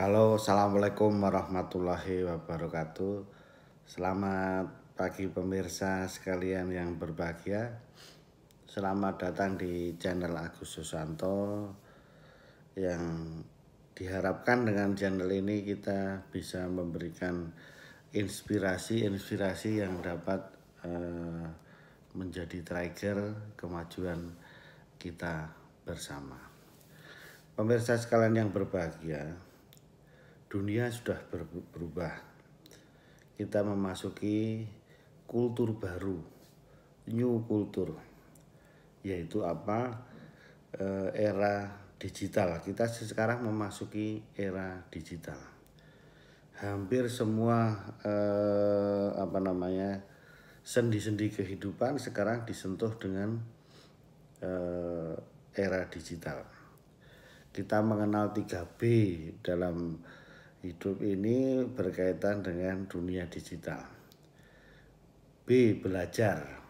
Halo, assalamualaikum warahmatullahi wabarakatuh. Selamat pagi pemirsa sekalian yang berbahagia. Selamat datang di channel Agus Susanto yang diharapkan dengan channel ini kita bisa memberikan inspirasi-inspirasi yang dapat uh, menjadi trigger kemajuan kita bersama. Pemirsa sekalian yang berbahagia, dunia sudah berubah. Kita memasuki kultur baru, new kultur, yaitu apa? Eh, era digital. Kita sekarang memasuki era digital. Hampir semua eh, apa namanya sendi-sendi kehidupan sekarang disentuh dengan eh, era digital. Kita mengenal 3B dalam hidup ini berkaitan dengan dunia digital. B. Belajar.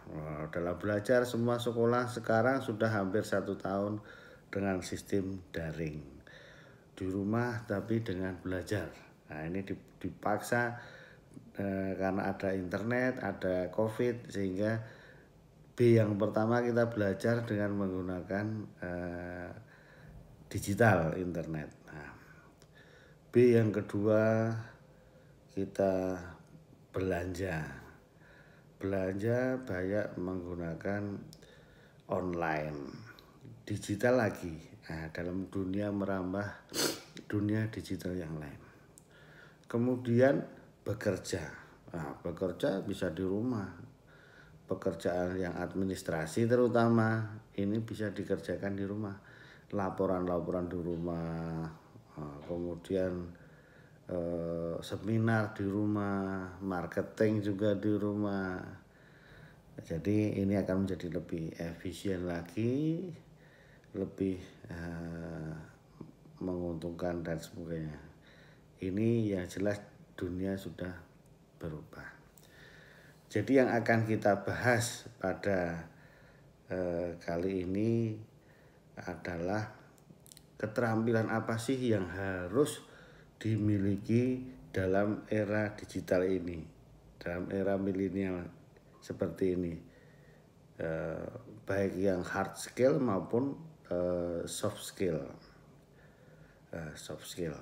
dalam belajar semua sekolah sekarang sudah hampir satu tahun dengan sistem daring. Di rumah tapi dengan belajar. Nah ini dipaksa eh, karena ada internet, ada covid sehingga B yang pertama kita belajar dengan menggunakan eh, digital internet. Nah, B yang kedua kita belanja. Belanja banyak menggunakan online, digital lagi. Nah, dalam dunia merambah dunia digital yang lain. Kemudian bekerja. Nah, bekerja bisa di rumah. Pekerjaan yang administrasi terutama ini bisa dikerjakan di rumah. Laporan-laporan di rumah, Ah, kemudian eh, seminar di rumah, marketing juga di rumah. Jadi ini akan menjadi lebih efisien lagi, lebih eh, menguntungkan dan sebagainya. Ini yang jelas dunia sudah berubah. Jadi yang akan kita bahas pada eh, kali ini adalah keterampilan apa sih yang harus dimiliki dalam era digital ini, dalam era milenial seperti ini, eh, baik yang hard skill maupun eh, soft skill, eh, soft skill.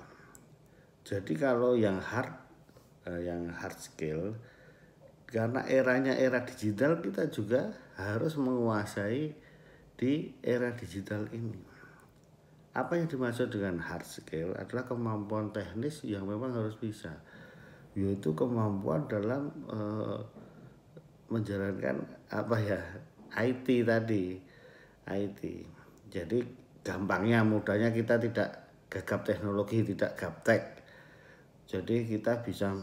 Jadi kalau yang hard, eh, yang hard skill, karena eranya era digital kita juga harus menguasai di era digital ini apa yang dimaksud dengan hard skill adalah kemampuan teknis yang memang harus bisa. Yaitu kemampuan dalam uh, menjalankan apa ya IT tadi. IT jadi gampangnya mudahnya kita tidak gagap teknologi tidak gaptek jadi kita bisa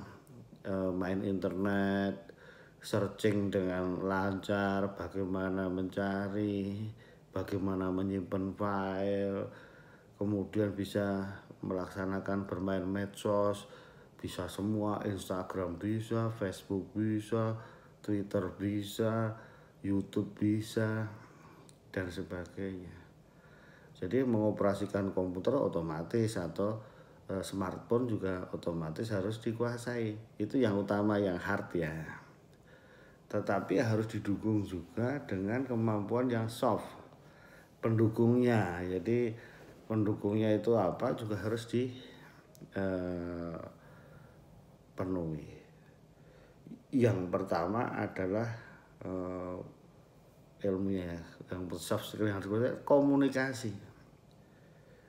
uh, main internet searching dengan lancar bagaimana mencari bagaimana menyimpan file kemudian bisa melaksanakan bermain medsos bisa semua Instagram bisa Facebook bisa Twitter bisa YouTube bisa dan sebagainya. Jadi mengoperasikan komputer otomatis atau e, smartphone juga otomatis harus dikuasai. Itu yang utama yang hard ya. Tetapi harus didukung juga dengan kemampuan yang soft pendukungnya. Jadi pendukungnya itu apa juga harus dipenuhi. Eh, yang pertama adalah eh, ilmunya yang soft skill yang harus komunikasi.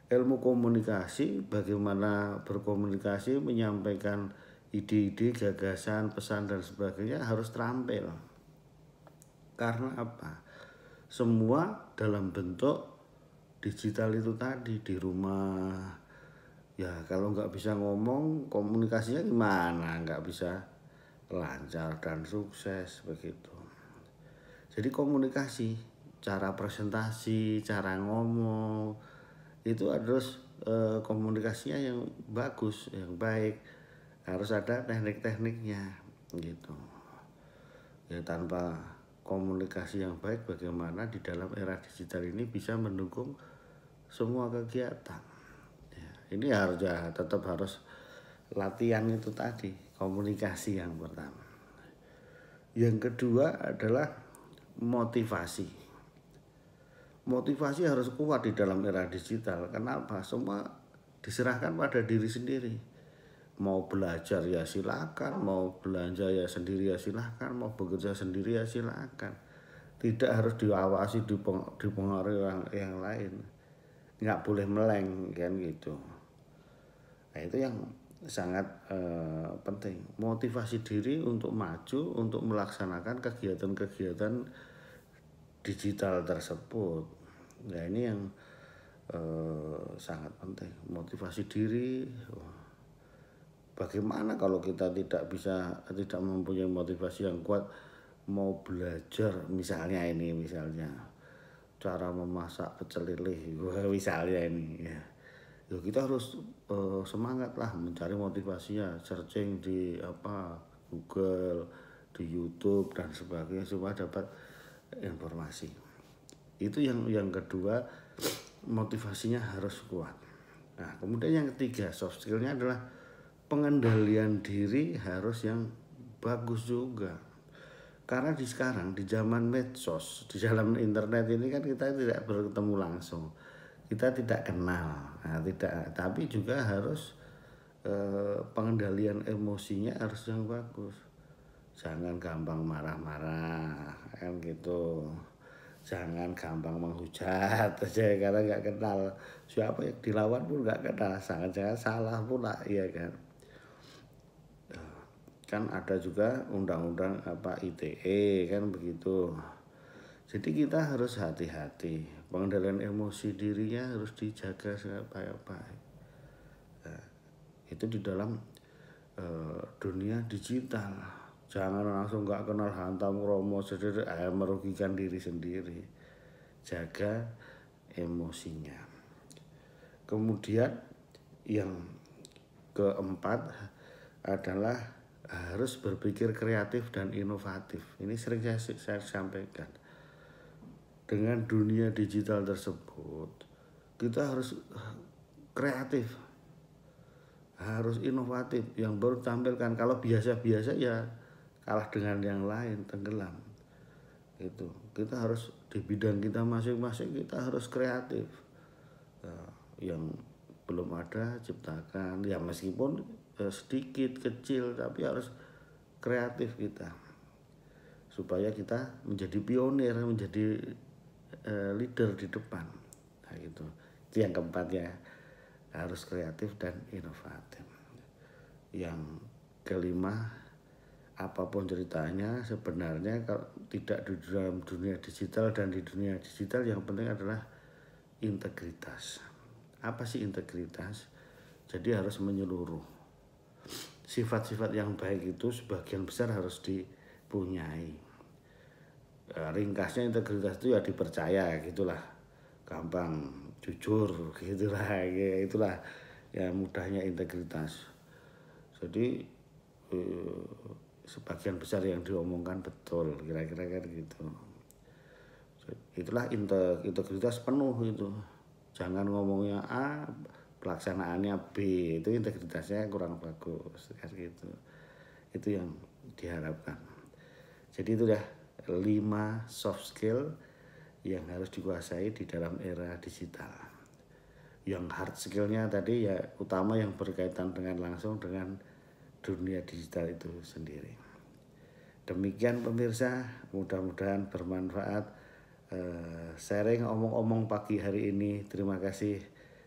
Ilmu komunikasi, bagaimana berkomunikasi, menyampaikan ide-ide, gagasan, pesan dan sebagainya harus terampil. Karena apa? Semua dalam bentuk digital itu tadi di rumah. Ya kalau nggak bisa ngomong komunikasinya gimana? Nggak bisa lancar dan sukses begitu. Jadi komunikasi cara presentasi cara ngomong itu harus e, komunikasinya yang bagus yang baik. Harus ada teknik-tekniknya gitu. Ya tanpa komunikasi yang baik bagaimana di dalam era digital ini bisa mendukung semua kegiatan. Ya, ini harus ya tetap harus latihan itu tadi komunikasi yang pertama. Yang kedua adalah motivasi. Motivasi harus kuat di dalam era digital kenapa? Semua diserahkan pada diri sendiri. Mau belajar ya silakan mau belanja ya sendiri ya silakan mau bekerja sendiri ya silakan. Tidak harus diawasi dipengaruhi orang yang lain nggak boleh meleng kan gitu. Nah itu yang sangat eh, penting. Motivasi diri untuk maju untuk melaksanakan kegiatan-kegiatan digital tersebut. Nah ini yang eh, sangat penting. Motivasi diri. Bagaimana kalau kita tidak bisa tidak mempunyai motivasi yang kuat mau belajar misalnya ini misalnya cara memasak pecel lele misalnya ini ya. Ya kita harus uh, semangat lah mencari motivasinya searching di apa Google di YouTube dan sebagainya supaya dapat informasi. Itu yang yang kedua motivasinya harus kuat. Nah kemudian yang ketiga soft skillnya adalah pengendalian diri harus yang bagus juga karena di sekarang di zaman medsos di dalam internet ini kan kita tidak bertemu langsung. Kita tidak kenal nah, tidak tapi juga harus eh, pengendalian emosinya harus yang bagus. Jangan gampang marah-marah kan gitu. Jangan gampang menghujat aja karena nggak kenal. Siapa yang dilawan pun nggak kenal sangat jangan salah pula iya kan kan ada juga undang-undang apa ITE kan begitu. Jadi kita harus hati-hati. Pengendalian emosi dirinya harus dijaga baik-baik nah, itu di dalam uh, dunia digital. Jangan langsung nggak kenal hantam romo sendiri eh, merugikan diri sendiri. Jaga emosinya. Kemudian yang keempat adalah harus berpikir kreatif dan inovatif. Ini sering saya, saya sampaikan. Dengan dunia digital tersebut, kita harus kreatif, harus inovatif. Yang baru tampilkan kalau biasa-biasa ya kalah dengan yang lain, tenggelam. Itu kita harus di bidang kita masing-masing kita harus kreatif. Nah, yang belum ada ciptakan ya meskipun Eh, sedikit kecil tapi harus kreatif kita. Supaya kita menjadi pionir menjadi uh, leader di depan. Nah gitu. Itu yang keempat ya. Harus kreatif dan inovatif. Yang kelima apa pun ceritanya sebenarnya kalau tidak di dalam dunia digital dan di dunia digital yang penting adalah integritas. Apa sih integritas? Jadi harus menyeluruh sifat-sifat yang baik itu sebagian besar harus dipunyai. E, ringkasnya integritas itu ya dipercaya gitulah. Gampang jujur gitulah. Ya, itulah ya mudahnya integritas. Jadi eh, sebagian besar yang diomongkan betul kira-kira kan gitu. Itulah integritas penuh itu. Jangan ngomongnya A pelaksanaannya B itu integritasnya kurang bagus kan gitu. Itu yang diharapkan. Jadi itu dah lima soft skill yang harus dikuasai di dalam era digital. Yang hard skillnya tadi ya utama yang berkaitan dengan langsung dengan dunia digital itu sendiri. Demikian pemirsa mudah-mudahan bermanfaat. Uh, sharing omong-omong pagi hari ini. Terima kasih